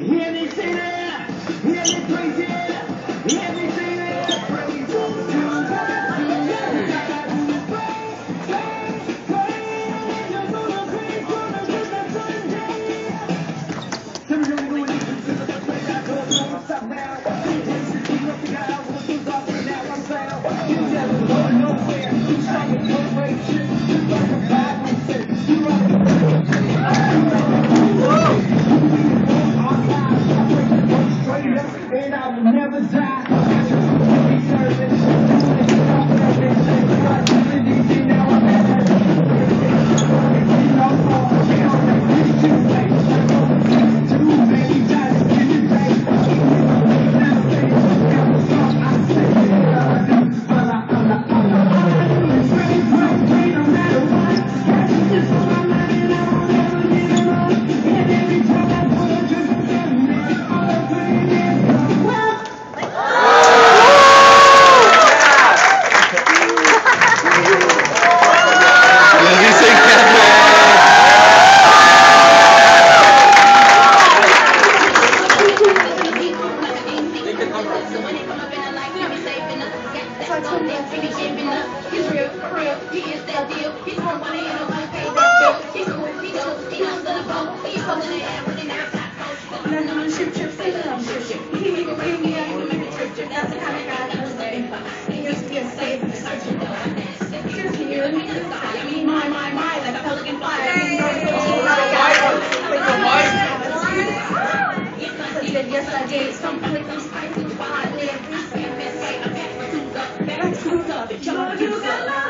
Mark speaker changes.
Speaker 1: Hear me say that. Hear me praise it. Hear me say that. Praise to God.
Speaker 2: scripture. He would bring me up in the scripture. That's the kind of God I was looking. He used to be a slave in the searching for. Seriously, you're looking for God. I mean, my, my, my, like a pelican fire. Yes, I did. Some click, some spicy, wild, live, free, spin, miss, say, I'm back for two, go, back to the joy you got love.